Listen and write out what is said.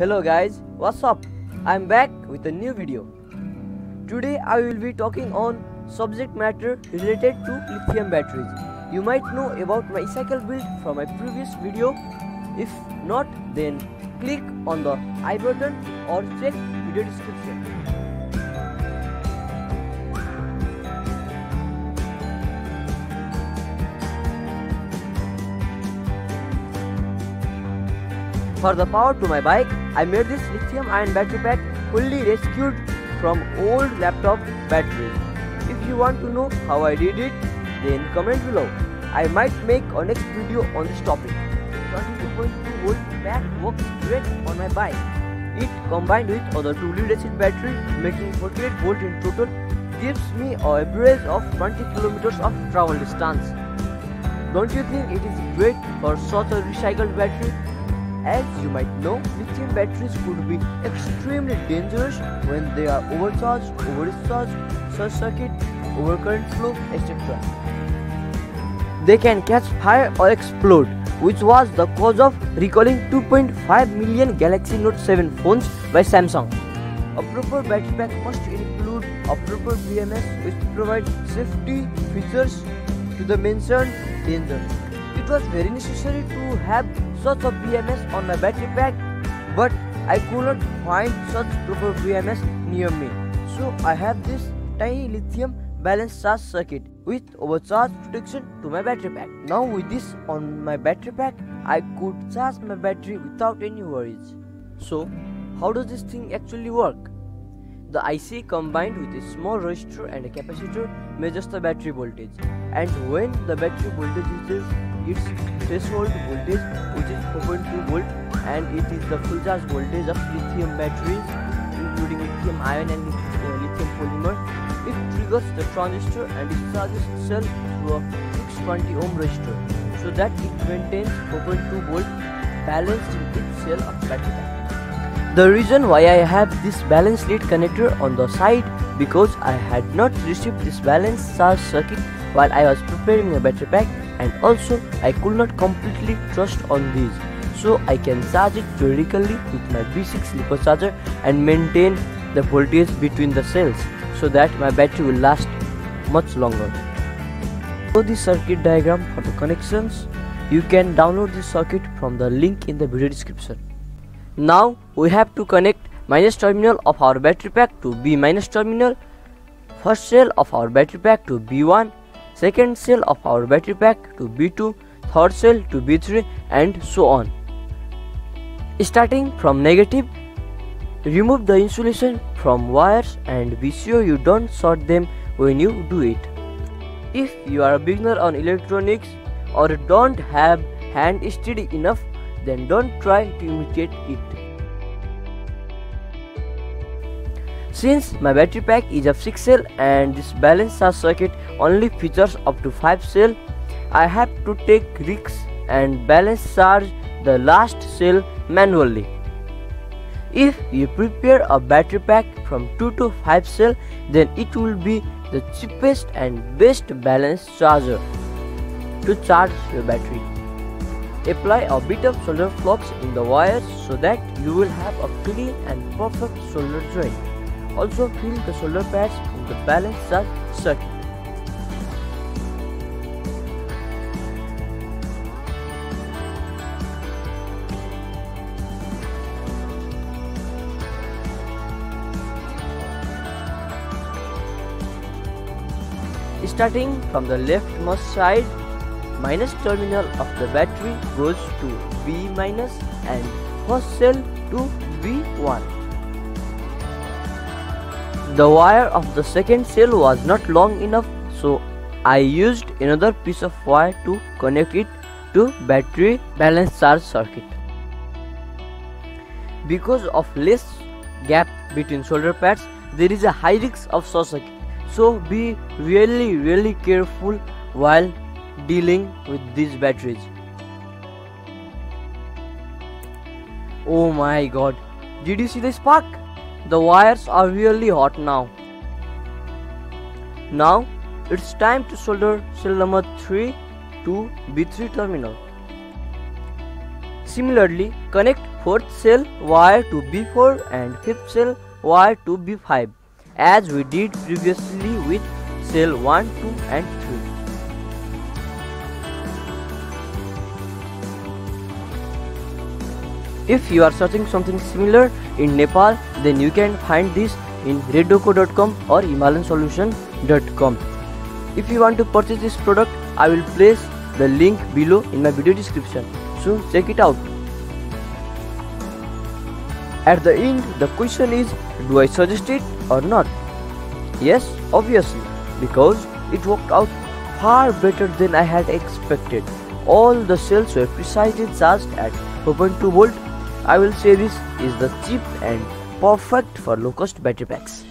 Hello guys, what's up? I'm back with a new video. Today I will be talking on subject matter related to lithium batteries. You might know about my cycle build from my previous video. If not, then click on the i button or check video description. For the power to my bike, I made this lithium ion battery pack fully rescued from old laptop batteries. If you want to know how I did it, then comment below. I might make a next video on this topic. 22.2 volt pack works great on my bike. It combined with other 2 lead acid battery making 48 volt in total gives me a average of 20 kilometers of travel distance. Don't you think it is great for such a recycled battery? As you might know, lithium batteries could be extremely dangerous when they are overcharged, overcharged, short circuit, overcurrent flow, etc. They can catch fire or explode, which was the cause of recalling 2.5 million Galaxy Note 7 phones by Samsung. A proper battery pack must include a proper BMS which provides safety features to the mentioned danger. It was very necessary to have such a BMS on my battery pack, but I could not find such proper BMS near me. So I have this tiny lithium balanced charge circuit with overcharge protection to my battery pack. Now with this on my battery pack, I could charge my battery without any worries. So how does this thing actually work? The IC combined with a small resistor and a capacitor measures the battery voltage and when the battery voltage reaches its threshold voltage which is 4.2 volt and it is the full charge voltage of lithium batteries including lithium ion and lithium polymer it triggers the transistor and it charges itself through a 620 ohm resistor so that it maintains 4.2 volt balanced in each cell of battery. The reason why I have this balance lead connector on the side because I had not received this balance charge circuit while I was preparing the battery pack and also I could not completely trust on these so I can charge it theoretically with my B6 lipo charger and maintain the voltage between the cells so that my battery will last much longer. For the circuit diagram for the connections, you can download this circuit from the link in the video description. Now we have to connect minus terminal of our battery pack to B minus terminal, first cell of our battery pack to B1, second cell of our battery pack to B2, third cell to B3 and so on. Starting from negative, remove the insulation from wires and be sure you don't short them when you do it. If you are a beginner on electronics or don't have hand steady enough then don't try to imitate it. Since my battery pack is of 6 cell and this balance charge circuit only features up to 5 cell, I have to take risks and balance charge the last cell manually. If you prepare a battery pack from 2 to 5 cell then it will be the cheapest and best balance charger to charge your battery. Apply a bit of solder flux in the wires so that you will have a clean and perfect solder joint. Also fill the solder pads in the balance charge circuit. Starting from the leftmost side minus terminal of the battery goes to B minus and first cell to B1. The wire of the second cell was not long enough so I used another piece of wire to connect it to battery balance charge circuit. Because of less gap between solder pads there is a high risk of short circuit so be really really careful while dealing with these batteries. Oh my god, did you see the spark? The wires are really hot now. Now it's time to solder cell number 3 to B3 terminal. Similarly, connect fourth cell wire to B4 and fifth cell wire to B5 as we did previously with cell 1, 2 and 3. If you are searching something similar in Nepal then you can find this in reddoko.com or himalayansolution.com. If you want to purchase this product I will place the link below in my video description so check it out. At the end, the question is do I suggest it or not? Yes, obviously, because it worked out far better than I had expected. All the cells were precisely charged at 4.2 volt. I will say this is the cheap and perfect for low cost battery packs.